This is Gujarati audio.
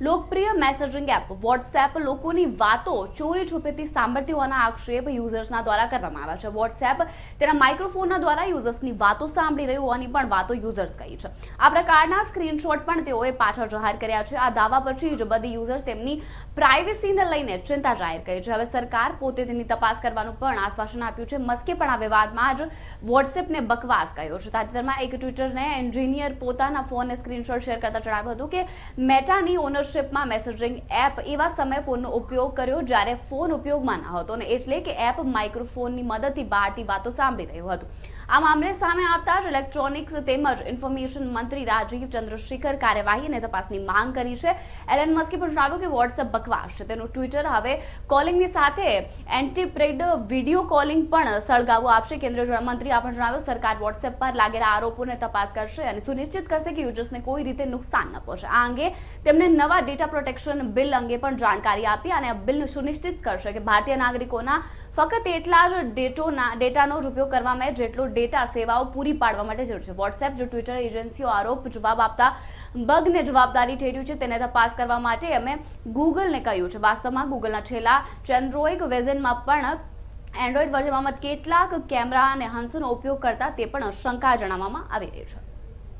લોકપ્રિય મેસેજિંગ એપ વોટ્સએપ લોકોની વાતો ચોરી છુપેથી સાંભળતી હોવાના આક્ષેપ યુઝર્સના દ્વારા કરવામાં આવ્યા છે. વોટ્સએપ તેના માઇક્રોફોનના દ્વારા યુઝર્સની વાતો સાંભળી રહ્યું હોવાની પણ વાતો યુઝર્સ કહી છે. આ પ્રકારના સ્ક્રીનશોટ પણ તેઓએ પાછળ જાહેર કર્યા છે. આ દાવા પછી જ બધી યુઝર્સ તેમની પ્રાઇવેસીને લઈને ચિંતા જાહેર કરી છે. હવે સરકાર પોતે તેની તપાસ કરવાનું પણ આશ્વાસન આપ્યું છે. મસ્કે પણ આ વિવાદમાં જ વોટ્સએપને બકવાસ કહ્યો છે. તાજેતરમાં એક ટ્વિટરને એન્જિનિયર પોતાના ફોનને સ્ક્રીનશોટ શેર કરતા જણાવ્યું હતું કે મેટાની ઓનરશિપ ઓનરશિપમાં મેસેજિંગ એપ એવા સમયે ફોનનો ઉપયોગ કર્યો જ્યારે ફોન ઉપયોગમાં ન હતો. અને એટલે કે એપ માઇક્રોફોનની મદદથી બહારથી વાતો સાંભળી રહ્યું હતું. આ મામલે સામે આવતા જ ઇલેક્ટ્રોનિક્સ તેમજ ઇન્ફોર્મેશન મંત્રી રાજીવ ચંદ્રશેખર કાર્યવાહી અને તપાસની માંગ કરી છે. એલન મસ્કે પણ જણાવ્યું કે વોટ્સએપ બકવાસ છે. તેનું ટ્વિટર હવે કોલિંગની સાથે એન્ટીપ્રેડ વીડિયો કોલિંગ પણ સળગાવવું આપશે. કેન્દ્રીય મંત્રી આપણે જણાવ્યું, સરકાર વોટ્સએપ પર લાગેલા આરોપોને તપાસ કરશે અને સુનિશ્ચિત કરશે કે યુઝર્સને કોઈ રીતે નુકસાન ન પહોંચે. આ અંગે તેમણે નવા ડેટા પ્રોટેક્શન બિલ અંગે પણ જાણકારી આપી અને બિલ સુનિશ્ચિત કરશે કે ભારતીય નાગરિકોના ફક્ત એટલા જ ડેટોના ડેટાનો જ ઉપયોગ કરવામાં જેટલો ડેટા સેવાઓ પૂરી પાડવા માટે જરૂર છે. વોટ્સએપ જો ટ્વિટર એજન્સીઓ આરોપ જવાબ આપતા બગને જવાબદારી ઠેર્યું છે તેને તપાસ કરવા માટે અમે ગૂગલને કહ્યું છે. વાસ્તવમાં ગૂગલના છેલ્લા ચેન્ડ્રોઇક વેઝનમાં પણ એન્ડ્રોઈડ વર્ઝનમાં કેટલાક કેમેરા અને હંસનો ઉપયોગ કરતા તે પણ શંકા જણાવવામાં આવી રહી છે.